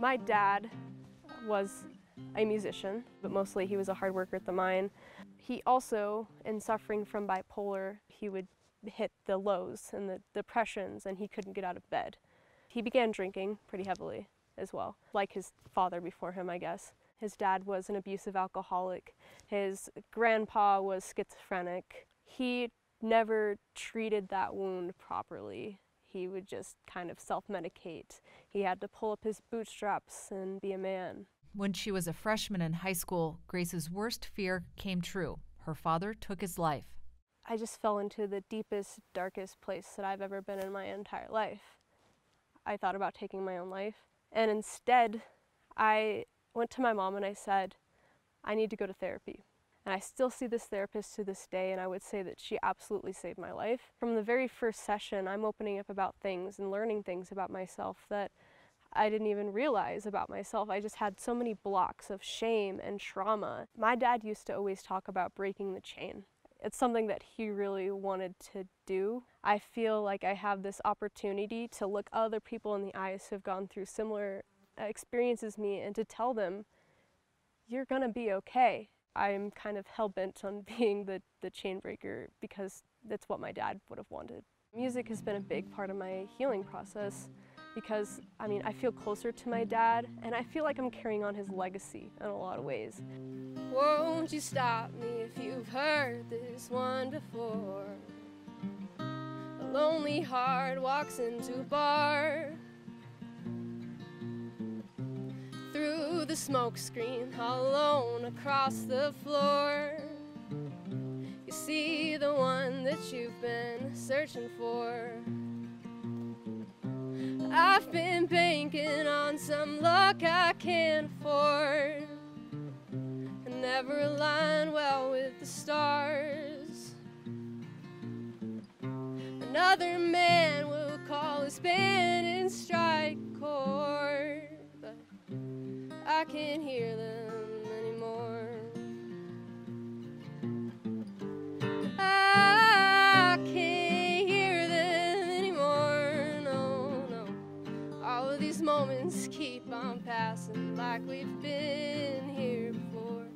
My dad was a musician, but mostly he was a hard worker at the mine. He also, in suffering from bipolar, he would hit the lows and the depressions and he couldn't get out of bed. He began drinking pretty heavily as well, like his father before him, I guess. His dad was an abusive alcoholic. His grandpa was schizophrenic. He never treated that wound properly. He would just kind of self medicate. He had to pull up his bootstraps and be a man. When she was a freshman in high school, Grace's worst fear came true. Her father took his life. I just fell into the deepest, darkest place that I've ever been in my entire life. I thought about taking my own life. And instead, I went to my mom and I said, I need to go to therapy. And I still see this therapist to this day, and I would say that she absolutely saved my life. From the very first session, I'm opening up about things and learning things about myself that I didn't even realize about myself. I just had so many blocks of shame and trauma. My dad used to always talk about breaking the chain. It's something that he really wanted to do. I feel like I have this opportunity to look other people in the eyes who have gone through similar experiences me and to tell them, you're gonna be okay. I'm kind of hell bent on being the, the chain breaker because that's what my dad would have wanted. Music has been a big part of my healing process because, I mean, I feel closer to my dad and I feel like I'm carrying on his legacy in a lot of ways. Won't you stop me if you've heard this one before? A lonely heart walks into a bar through the smoke screen, alone across the floor. You see the one that you've been searching for. I've been banking on some luck I can't afford. And never align well with the stars. Another man will call his band and chord. I can't hear them anymore. I can't hear them anymore. No, no. All of these moments keep on passing like we've been here before.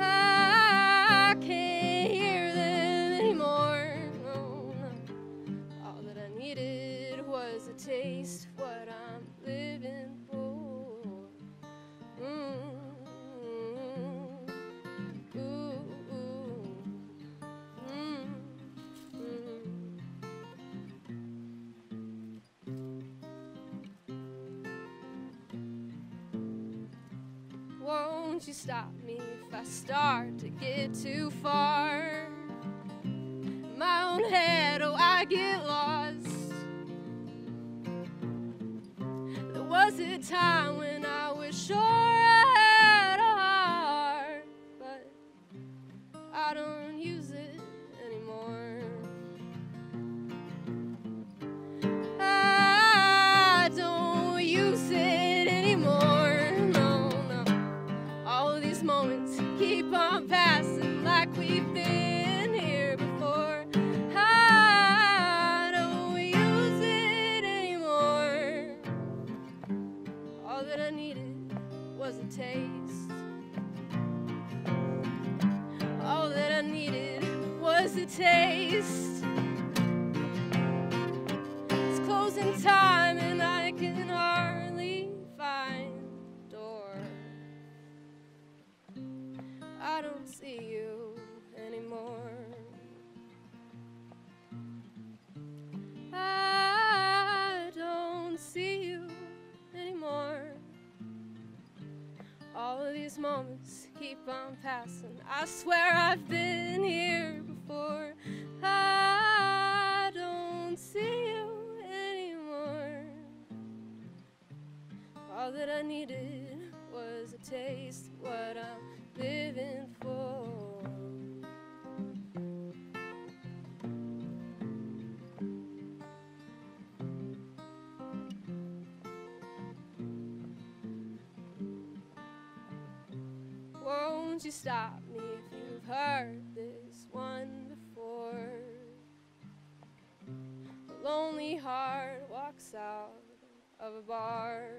I can't hear them anymore. No, no. All that I needed was a taste of won't you stop me if I start to get too far? My own head, oh, I get lost. There was a time taste. All that I needed was a taste. These moments keep on passing. I swear I've been here before. I don't see you anymore. All that I needed was a taste of what I'm living for. Won't you stop me if you've heard this one before? A lonely heart walks out of a bar